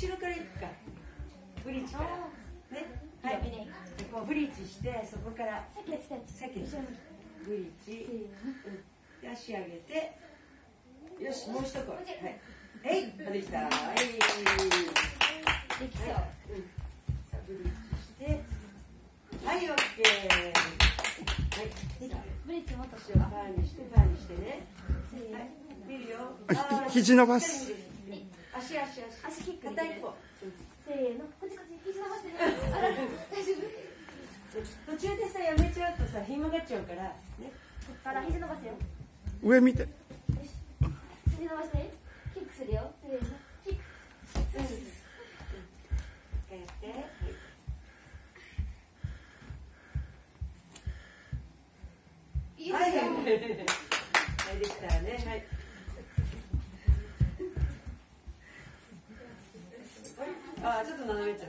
後ろから行くかブリーチから。ね。はい。でこうブリーチしてそこから。さっきやってたやつさっきブリーチ。で足上げて。よしもう一声。はい。えい。できた。はい。できそう。うんさあブリーチして。はいオッケー。はい。できたブリッジもっとし足をパーにしてパーにしてね。はい。見るよ。肘伸ばす足足足。足キック片一歩せーの。こっちこっち肘伸ばして。ねあら大丈夫。途中でさやめちゃうとさひん曲がっちゃうからね。こっから肘伸ばすよ。上見て。肘伸ばして。キックするよ。せーの。キック。うん。一回やってはいいいはい、あ、ちょっと斜めちゃう。